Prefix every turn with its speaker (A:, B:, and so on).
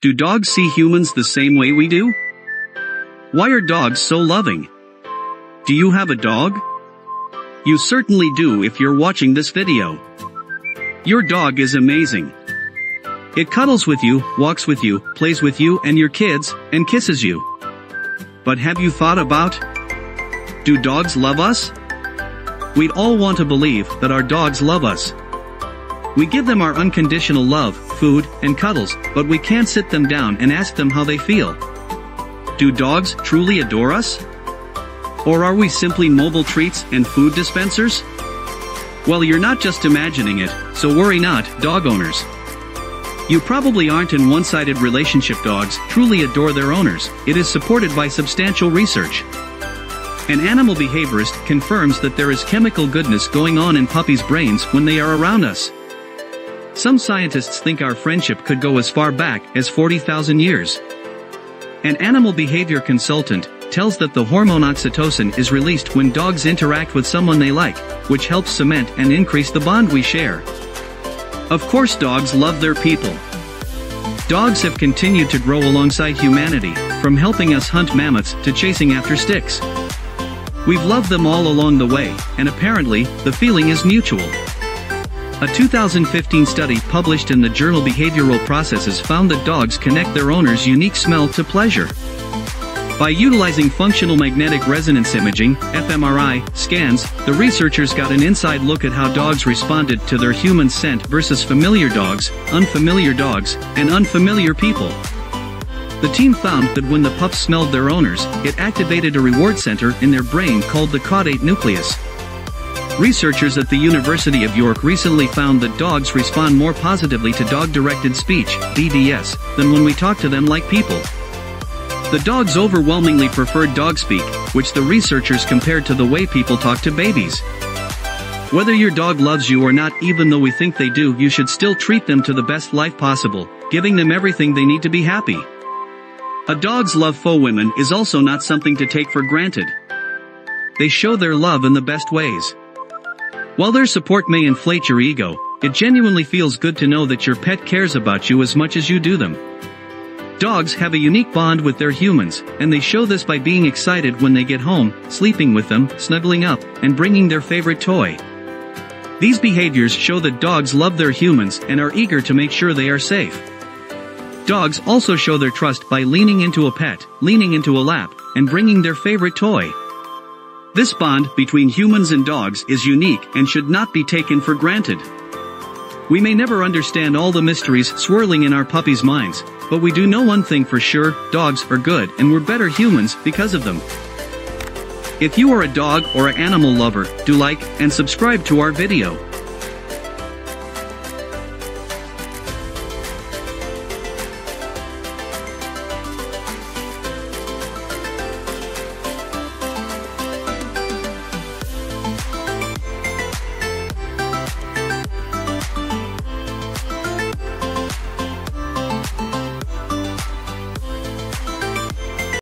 A: Do dogs see humans the same way we do? Why are dogs so loving? Do you have a dog? You certainly do if you're watching this video. Your dog is amazing. It cuddles with you, walks with you, plays with you and your kids, and kisses you. But have you thought about? Do dogs love us? We'd all want to believe that our dogs love us. We give them our unconditional love, food, and cuddles, but we can't sit them down and ask them how they feel. Do dogs truly adore us? Or are we simply mobile treats and food dispensers? Well, you're not just imagining it, so worry not, dog owners. You probably aren't in one-sided relationship dogs truly adore their owners, it is supported by substantial research. An animal behaviorist confirms that there is chemical goodness going on in puppies' brains when they are around us. Some scientists think our friendship could go as far back as 40,000 years. An animal behavior consultant tells that the hormone oxytocin is released when dogs interact with someone they like, which helps cement and increase the bond we share. Of course dogs love their people. Dogs have continued to grow alongside humanity, from helping us hunt mammoths to chasing after sticks. We've loved them all along the way, and apparently, the feeling is mutual. A 2015 study published in the journal Behavioral Processes found that dogs connect their owner's unique smell to pleasure. By utilizing functional magnetic resonance imaging, fMRI, scans, the researchers got an inside look at how dogs responded to their human scent versus familiar dogs, unfamiliar dogs, and unfamiliar people. The team found that when the pups smelled their owners, it activated a reward center in their brain called the caudate nucleus. Researchers at the University of York recently found that dogs respond more positively to dog-directed speech, DDS, than when we talk to them like people. The dogs overwhelmingly preferred dog speak, which the researchers compared to the way people talk to babies. Whether your dog loves you or not even though we think they do you should still treat them to the best life possible, giving them everything they need to be happy. A dog's love for women is also not something to take for granted. They show their love in the best ways. While their support may inflate your ego, it genuinely feels good to know that your pet cares about you as much as you do them. Dogs have a unique bond with their humans, and they show this by being excited when they get home, sleeping with them, snuggling up, and bringing their favorite toy. These behaviors show that dogs love their humans and are eager to make sure they are safe. Dogs also show their trust by leaning into a pet, leaning into a lap, and bringing their favorite toy. This bond between humans and dogs is unique and should not be taken for granted. We may never understand all the mysteries swirling in our puppies' minds, but we do know one thing for sure, dogs are good and we're better humans because of them. If you are a dog or an animal lover, do like and subscribe to our video.